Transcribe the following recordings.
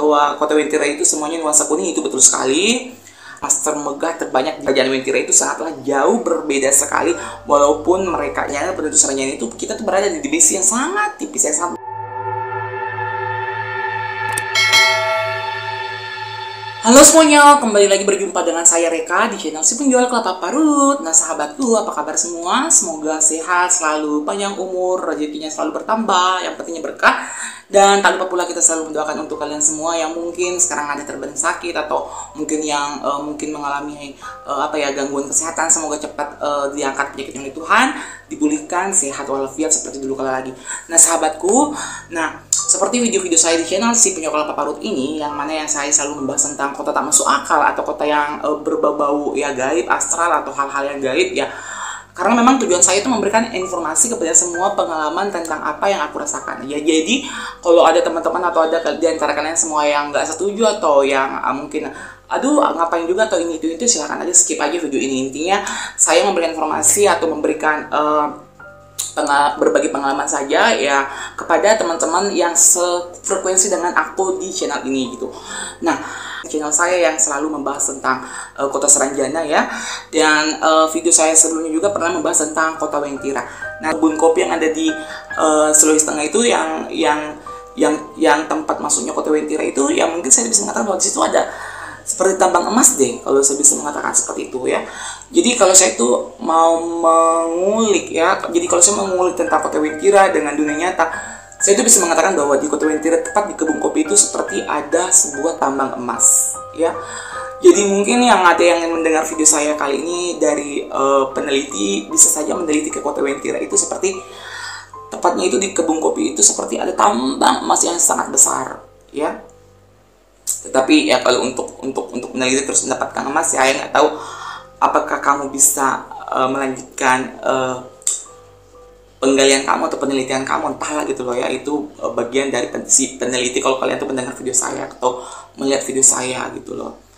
bahwa kota Wentira itu semuanya nuansa kuning itu betul sekali. Master megah terbanyak di kerajaan Wentira itu sangatlah jauh berbeda sekali walaupun mereka penduduk Seranjana itu kita tuh berada di divisi yang sangat tipis yang sangat Halo semuanya, kembali lagi berjumpa dengan saya Reka di channel si penjual kelapa parut. Nah sahabatku, apa kabar semua? Semoga sehat, selalu panjang umur, rezekinya selalu bertambah, yang pentingnya berkah. Dan tak lupa pula kita selalu mendoakan untuk kalian semua yang mungkin sekarang ada terbentuk sakit atau mungkin yang uh, mungkin mengalami uh, apa ya gangguan kesehatan. Semoga cepat uh, diangkat penyakitnya oleh Tuhan, dipulihkan sehat walafiat seperti dulu kala lagi. Nah sahabatku, nah seperti video-video saya di channel si penyokal paparut ini, yang mana yang saya selalu membahas tentang kota tak masuk akal atau kota yang e, berbau-bau ya gaib, astral atau hal-hal yang gaib ya. Karena memang tujuan saya itu memberikan informasi kepada semua pengalaman tentang apa yang aku rasakan. Ya jadi kalau ada teman-teman atau ada di antara kalian semua yang nggak setuju atau yang uh, mungkin aduh ngapain juga atau ini itu itu silahkan aja skip aja video ini intinya saya memberikan informasi atau memberikan uh, pengal berbagi pengalaman saja ya kepada teman-teman yang sefrekuensi dengan aku di channel ini gitu. Nah, channel saya yang selalu membahas tentang uh, kota Seranjana ya dan uh, video saya sebelumnya juga pernah membahas tentang kota Wentira. Nah, kebun kopi yang ada di uh, Sulawesi Tengah itu yang yang yang yang tempat masuknya kota Wentira itu yang mungkin saya bisa mengatakan bahwa di situ ada seperti tambang emas deh kalau saya bisa mengatakan seperti itu ya. Jadi kalau saya itu mau mengulik ya jadi kalau saya mengulik tentang kota Wentira dengan dunia nyata saya itu bisa mengatakan bahwa di kota Wentira tepat di kebun kopi itu seperti ada sebuah tambang emas ya. Jadi mungkin yang ada yang mendengar video saya kali ini dari uh, peneliti bisa saja meneliti ke kota Wentira itu seperti tepatnya itu di kebun kopi itu seperti ada tambang emas yang sangat besar ya tetapi ya kalau untuk untuk untuk meneliti terus mendapatkan emas ya, saya nggak tahu apakah kamu bisa uh, melanjutkan uh, penggalian kamu atau penelitian kamu entahlah gitu loh ya. Itu uh, bagian dari si peneliti kalau kalian tuh mendengar video saya atau melihat video saya gitu loh.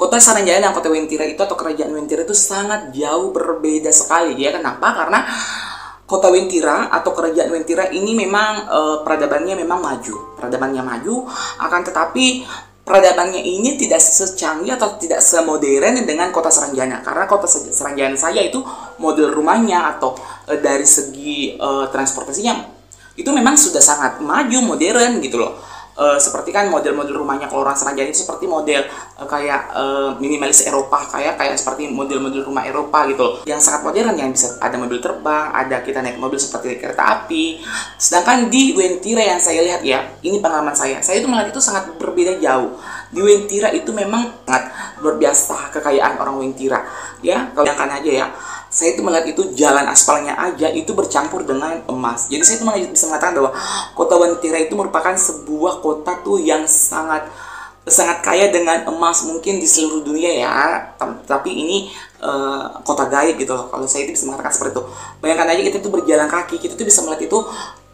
Kota Saranjaya dan Kota Wentira itu atau Kerajaan Wentira itu sangat jauh berbeda sekali. Ya kenapa? Karena Kota Wentira atau Kerajaan Wentira ini memang e, peradabannya memang maju, peradabannya maju, akan tetapi peradabannya ini tidak secanggih atau tidak semodern dengan kota Seranjana. Karena kota Seranjana saya itu model rumahnya atau e, dari segi e, transportasinya itu memang sudah sangat maju modern gitu loh uh, seperti kan model-model rumahnya kalau orang Seranjana itu seperti model uh, kayak uh, minimalis Eropa kayak kayak seperti model-model rumah Eropa gitu loh. Yang sangat modern yang bisa ada mobil terbang ada kita naik mobil seperti kereta api. Sedangkan di Wentira yang saya lihat ya ini pengalaman saya saya itu melihat itu sangat berbeda jauh. Di Wentira itu memang sangat luar biasa kekayaan orang Wentira. Ya kalau yang aja ya saya itu melihat itu jalan aspalnya aja itu bercampur dengan emas. Jadi saya itu bisa mengatakan bahwa kota Wantira itu merupakan sebuah kota tuh yang sangat sangat kaya dengan emas mungkin di seluruh dunia ya. Tapi ini uh, kota gaib gitu loh. Kalau saya itu bisa mengatakan seperti itu. Bayangkan aja kita tuh berjalan kaki, kita tuh bisa melihat itu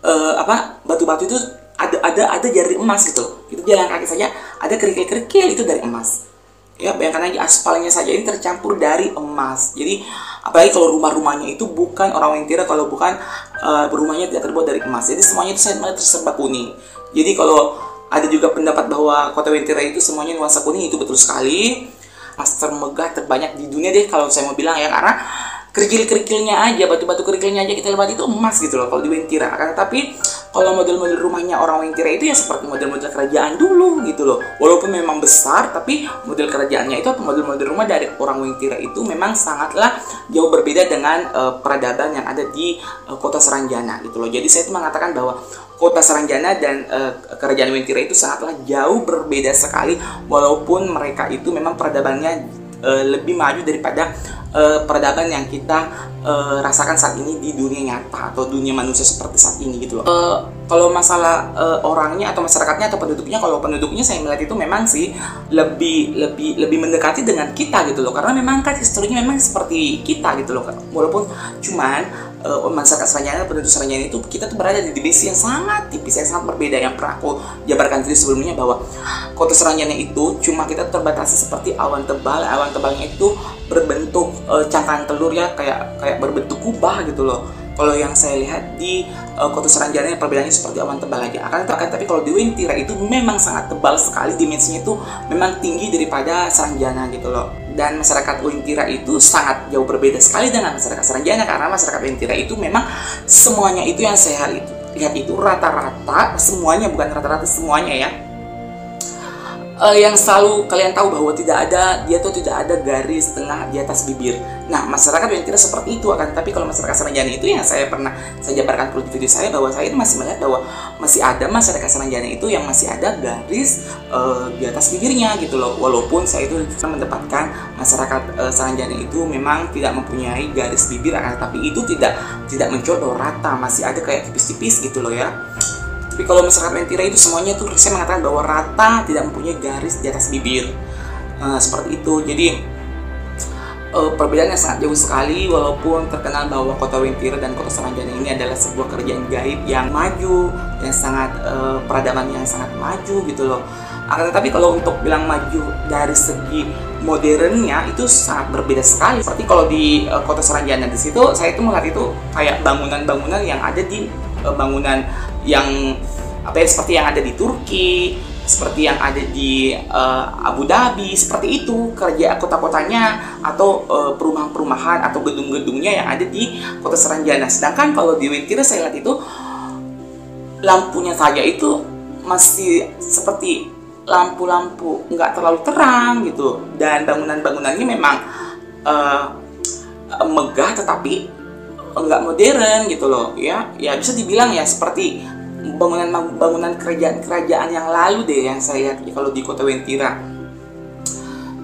uh, apa batu-batu itu ada ada ada dari emas gitu. Kita jalan kaki saja ada kerikil-kerikil itu dari emas ya bayangkan aja aspalnya saja ini tercampur dari emas. Jadi apalagi kalau rumah-rumahnya itu bukan orang Wentira kalau bukan uh, rumahnya tidak terbuat dari emas. Jadi semuanya itu saya terserba kuning. Jadi kalau ada juga pendapat bahwa kota Wentira itu semuanya nuansa kuning itu betul sekali. Master megah terbanyak di dunia deh kalau saya mau bilang ya. Karena kerikil-kerikilnya aja batu-batu kerikilnya aja kita lihat itu emas gitu loh kalau di Wentira kan tapi kalau model-model rumahnya orang Wengkira itu ya seperti model-model kerajaan dulu gitu loh. Walaupun memang besar tapi model kerajaannya itu atau model-model rumah dari orang Wengkira itu memang sangatlah jauh berbeda dengan uh, peradaban yang ada di uh, kota Seranjana gitu loh. Jadi saya itu mengatakan bahwa kota Seranjana dan uh, kerajaan Wengkira itu sangatlah jauh berbeda sekali. Walaupun mereka itu memang peradabannya uh, lebih maju daripada uh, peradaban yang kita uh, rasakan saat ini di dunia nyata atau dunia manusia seperti saat ini gitu loh. Uh, kalau masalah uh, orangnya atau masyarakatnya atau penduduknya, kalau penduduknya saya melihat itu memang sih lebih lebih lebih mendekati dengan kita gitu loh. Karena memang kan historinya memang seperti kita gitu loh. Walaupun cuman uh, masyarakat Seranjana penduduk Seranjana itu kita tuh berada di divisi yang sangat tipis yang sangat berbeda yang pernah aku jabarkan tadi sebelumnya bahwa kota Seranjana itu cuma kita terbatasi seperti awan tebal. Awan tebalnya itu berbentuk uh, cangkang telur ya kayak kayak berbentuk kubah gitu loh. Kalau yang saya lihat di uh, kota Saranjana yang perbedaannya seperti awan tebal aja akan akan tapi kalau di Wintira itu memang sangat tebal sekali dimensinya itu memang tinggi daripada Saranjana gitu loh. Dan masyarakat Wintira itu sangat jauh berbeda sekali dengan masyarakat Saranjana karena masyarakat Wintira itu memang semuanya itu yang sehat itu lihat itu rata-rata semuanya bukan rata-rata semuanya ya uh, yang selalu kalian tahu bahwa tidak ada dia tuh tidak ada garis tengah di atas bibir. Nah masyarakat yang tidak seperti itu akan tapi kalau masyarakat Saranjana itu yang saya pernah saya jabarkan perlu video saya bahwa saya itu masih melihat bahwa masih ada masyarakat Saranjana itu yang masih ada garis uh, di atas bibirnya gitu loh. Walaupun saya itu mendapatkan masyarakat uh, itu memang tidak mempunyai garis bibir akan tapi itu tidak tidak mencoba rata masih ada kayak tipis-tipis gitu loh ya. Tapi kalau masyarakat Mentira itu semuanya tuh saya mengatakan bahwa rata tidak mempunyai garis di atas bibir. Nah, seperti itu. Jadi uh, perbedaannya sangat jauh sekali walaupun terkenal bahwa kota Wentira dan kota Saranjana ini adalah sebuah kerjaan gaib yang maju, yang sangat uh, peradaban yang sangat maju gitu loh. Akan tetapi kalau untuk bilang maju dari segi modernnya itu sangat berbeda sekali. Seperti kalau di uh, kota Saranjana di situ saya itu melihat itu kayak bangunan-bangunan yang ada di uh, bangunan yang apa ya seperti yang ada di Turki, seperti yang ada di uh, Abu Dhabi, seperti itu kerja kota-kotanya atau uh, perumahan-perumahan atau gedung-gedungnya yang ada di kota Seranjana. Sedangkan kalau di Wintira saya lihat itu lampunya saja itu masih seperti lampu-lampu nggak terlalu terang gitu dan bangunan-bangunannya memang uh, megah tetapi nggak modern gitu loh ya ya bisa dibilang ya seperti bangunan-bangunan kerajaan-kerajaan yang lalu deh yang saya lihat ya, kalau di kota Wentira.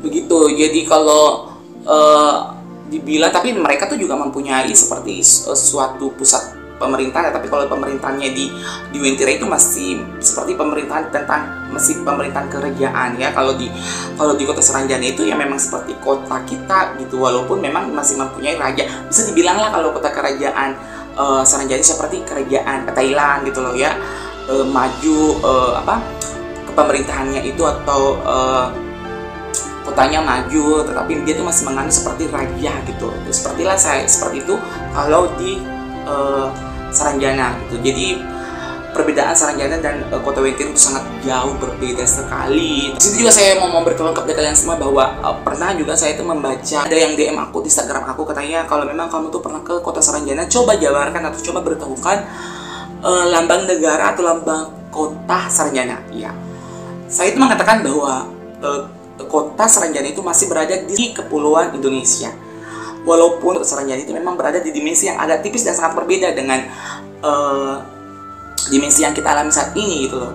Begitu. Jadi kalau uh, dibilang tapi mereka tuh juga mempunyai seperti uh, suatu pusat pemerintahan tapi kalau pemerintahnya di di Wentira itu masih seperti pemerintahan tentang masih pemerintahan kerajaan ya. Kalau di kalau di kota Seranjana itu ya memang seperti kota kita gitu walaupun memang masih mempunyai raja. Bisa dibilang lah kalau kota kerajaan uh, Saranjana seperti kerajaan Thailand gitu loh ya. Uh, maju uh, apa kepemerintahannya itu atau uh, kotanya maju tetapi dia tuh masih menganut seperti raja gitu. Sepertilah saya seperti itu kalau di uh, Saranjana gitu. Jadi perbedaan Saranjana dan uh, Kota Wentir itu sangat jauh berbeda sekali. Di situ juga saya mau memberitahu kepada kalian semua bahwa uh, pernah juga saya itu membaca ada yang DM aku di Instagram aku katanya kalau memang kamu tuh pernah ke Kota Saranjana coba jabarkan atau coba beritahukan uh, lambang negara atau lambang kota Saranjana. Ya, saya itu mengatakan bahwa uh, kota Saranjana itu masih berada di kepulauan Indonesia walaupun Saranjana itu memang berada di dimensi yang agak tipis dan sangat berbeda dengan uh, dimensi yang kita alami saat ini gitu loh.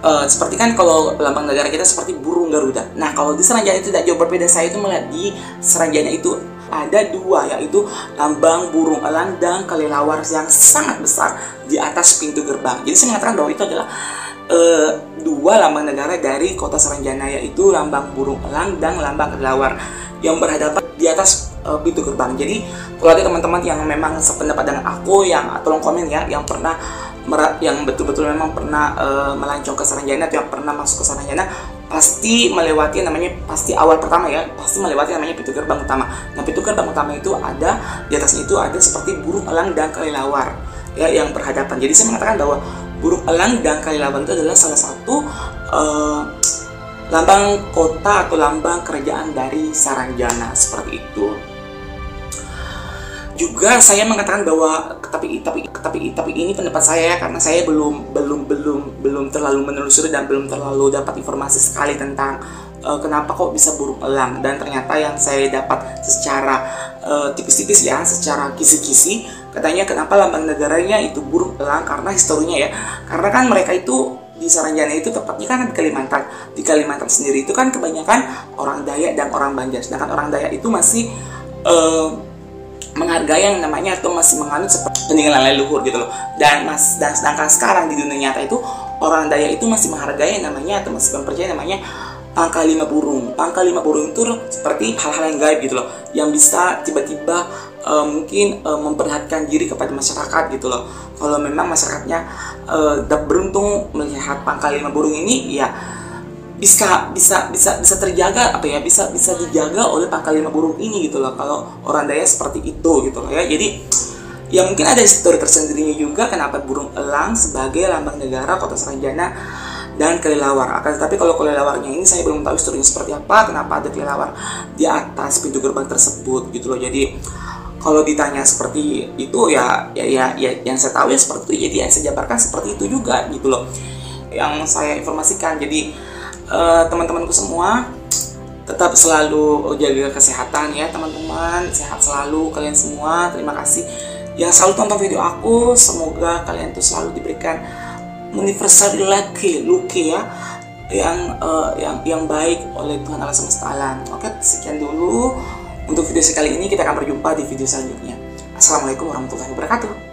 Uh, seperti kan kalau lambang negara kita seperti burung garuda. Nah kalau di Saranjana itu tidak jauh berbeda. Saya itu melihat di Saranjana itu ada dua yaitu lambang burung elang dan kelelawar yang sangat besar di atas pintu gerbang. Jadi saya mengatakan bahwa itu adalah uh, dua lambang negara dari kota Saranjana yaitu lambang burung elang dan lambang kelelawar yang berhadapan di atas uh, pintu gerbang. Jadi kalau ada teman-teman yang memang sependapat dengan aku yang tolong komen ya yang pernah yang betul-betul memang pernah uh, melancong ke Saranjana atau yang pernah masuk ke Saranjana pasti melewati namanya pasti awal pertama ya pasti melewati namanya pintu gerbang utama. Nah pintu gerbang utama itu ada di atasnya itu ada seperti burung elang dan kelelawar ya yang berhadapan. Jadi saya mengatakan bahwa burung elang dan kelelawar itu adalah salah satu uh, lambang kota atau lambang kerajaan dari Saranjana seperti itu juga saya mengatakan bahwa tapi tapi tapi tapi ini pendapat saya ya karena saya belum belum belum belum terlalu menelusuri dan belum terlalu dapat informasi sekali tentang uh, kenapa kok bisa burung elang. Dan ternyata yang saya dapat secara uh, tipis-tipis ya secara kisi-kisi katanya kenapa lambang negaranya itu burung elang karena historinya ya. Karena kan mereka itu di Saranjana itu tepatnya kan di Kalimantan. Di Kalimantan sendiri itu kan kebanyakan orang Dayak dan orang Banjar. Sedangkan orang Dayak itu masih uh, menghargai yang namanya atau masih menganut seperti peninggalan leluhur gitu loh. Dan mas dan sedangkan sekarang di dunia nyata itu orang daya itu masih menghargai yang namanya atau masih mempercayai namanya pangkal lima burung. Pangkal lima burung itu seperti hal-hal yang gaib gitu loh yang bisa tiba-tiba uh, mungkin uh, memperlihatkan diri kepada masyarakat gitu loh. Kalau memang masyarakatnya uh, beruntung melihat pangkal lima burung ini ya bisa bisa bisa bisa terjaga apa ya bisa bisa dijaga oleh pangkal lima burung ini gitu loh kalau orang daya seperti itu gitu loh ya jadi ya mungkin ada histori tersendirinya juga kenapa burung elang sebagai lambang negara kota Saranjana dan kelelawar. Akan tetapi kalau kelelawarnya ini saya belum tahu historinya seperti apa, kenapa ada kelelawar di atas pintu gerbang tersebut gitu loh. Jadi kalau ditanya seperti itu ya ya ya, ya yang saya tahu ya seperti itu. Jadi yang saya jabarkan seperti itu juga gitu loh. Yang saya informasikan. Jadi uh, teman-temanku semua tetap selalu jaga kesehatan ya teman-teman sehat selalu kalian semua terima kasih yang selalu tonton video aku semoga kalian tuh selalu diberikan universal lucky lucky ya yang uh, yang yang baik oleh Tuhan Allah semesta alam. Oke, sekian dulu untuk video sekali ini kita akan berjumpa di video selanjutnya. Assalamualaikum warahmatullahi wabarakatuh.